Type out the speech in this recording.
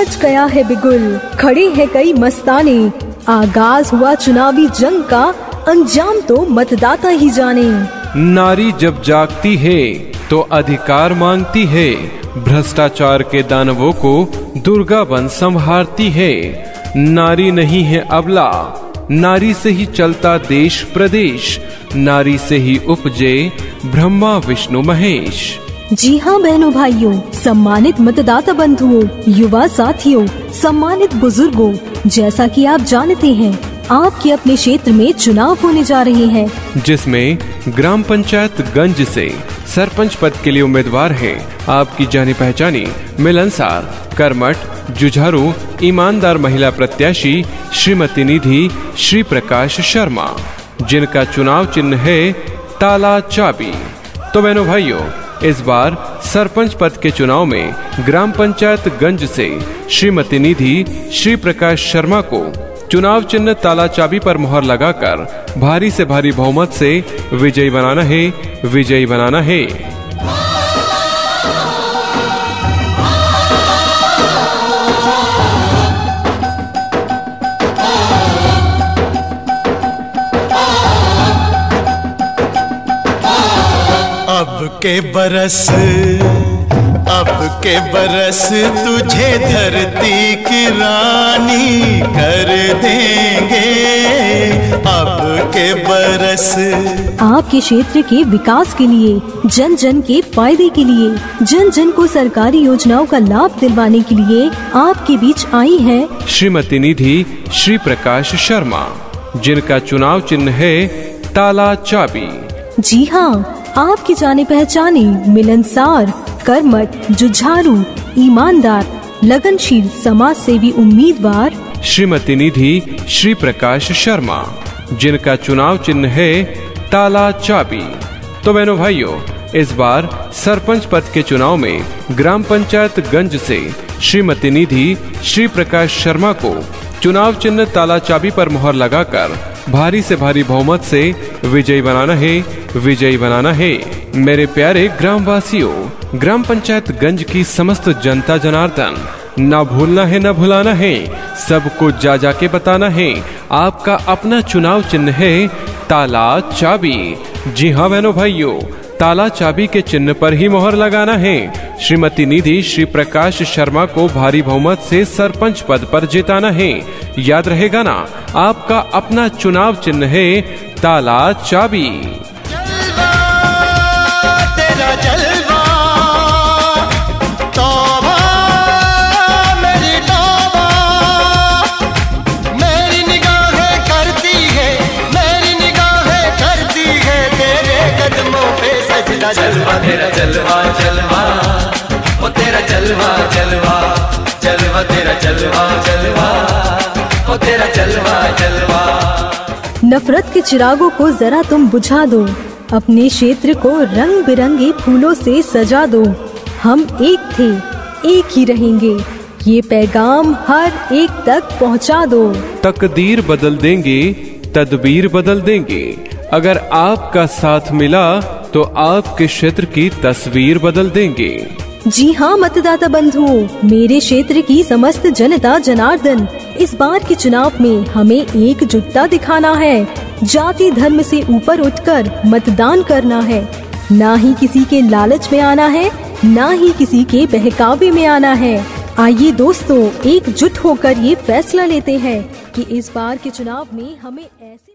Much गया है बिगुल। खड़े हैं कई मस्ताने। आगाज़ हुआ चुनावी जंग का। अंजाम तो मतदाता ही जाने। नारी जब जागती है तो अधिकार मांगती है। भ्रष्टाचार के दानवों को दुर्गा बन संभारती है। नारी नहीं है अबला। नारी से ही चलता देश प्रदेश। नारी से ही उपजे ब्रह्मा, विष्णु, महेश। जी हाँ बहनों, भाइयों, सम्मानित मतदाता बंधुओं, युवा साथियों, सम्मानित बुज़ुर्गों, जैसा कि आप जानते हैं, आपके अपने क्षेत्र में चुनाव होने जा रहे हैं। जिसमें ग्राम पंचायत गंज से सरपंच पद के लिए उम्मीदवार हैं। आपकी जानी पहचानी, मिलनसार, कर्मठ, जुझारू, ईमानदार महिला प्रत्याशी, श्रीमती निधि श्री प्रकाश शर्मा। जिनका चुनाव चिन्ह है ताला चाबी। तो बहनों, भाइयों इस बार सरपंच पद के चुनाव में ग्राम पंचायत गंज से श्रीमती निधि श्री प्रकाश शर्मा को चुनाव चिन्ह ताला चाबी पर मोहर लगाकर भारी से भारी बहुमत से विजयी बनाना है, विजयी बनाना है। के बरस अब के बरस तुझे धरती की रानी कर देंगे। अब के बरस। आपके क्षेत्र के विकास के लिए जन जन के फ़ायदे के लिए जन जन को सरकारी योजनाओं का लाभ दिलवाने के लिए आपके बीच आई है श्रीमती निधि श्री प्रकाश शर्मा जिनका चुनाव चिन्ह है ताला चाबी। जी हाँ आपकी जाने पहचाने, मिलनसार, कर्मठ, जुझारू, ईमानदार, लगनशील समाज सेवी उम्मीदवार। श्रीमती निधि श्री प्रकाश शर्मा, जिनका चुनाव चिन्ह है ताला चाबी। तो बहनों भाइयों, इस बार सरपंच पद के चुनाव में ग्राम पंचायत गंज से श्रीमती निधि श्री प्रकाश शर्मा को चुनाव चिन्ह ताला चाबी पर मोहर लगाकर भारी से भारी बहुमत से विजयी बनाना है, विजयी बनाना है। मेरे प्यारे ग्राम वासियों ग्राम पंचायत गंज की समस्त जनता जनार्दन, न भूलना है, न भुलाना है, सबको जा जा के बताना है, आपका अपना चुनाव चिन्ह है, ताला चाबी। जी हाँ बहनों, भाइयों ताला चाबी के चिन्ह पर ही मोहर लगाना है। श्रीमती निधि श्री प्रकाश शर्मा को भारी बहुमत से सरपंच पद पर जिताना है। याद रहेगा ना आपका अपना चुनाव चिन्ह है, ताला चाबी। जलवा तेरा जलवा जलवा। ओ तेरा जलवा जलवा जलवा तेरा जलवा जलवा। ओ तेरा जलवा जलवा। नफरत के चिरागों को जरा तुम बुझा दो। अपने क्षेत्र को रंग बिरंगे फूलों से सजा दो। हम एक थे एक ही रहेंगे। ये पैगाम हर एक तक पहुँचा दो। तकदीर बदल देंगे तदबीर बदल देंगे। अगर आपका साथ मिला तो आपके क्षेत्र की तस्वीर बदल देंगे। जी हाँ मतदाता बंधु, मेरे क्षेत्र की समस्त जनता, जनार्दन, इस बार के चुनाव में हमें एकजुटता दिखाना है। जाति धर्म से ऊपर उठकर मतदान करना है। ना ही किसी के लालच में आना है, ना ही किसी के बहकावे में आना है। आइए दोस्तों, एकजुट होकर ये फैसला लेते हैं कि इस बार के चुनाव में हमें ऐसे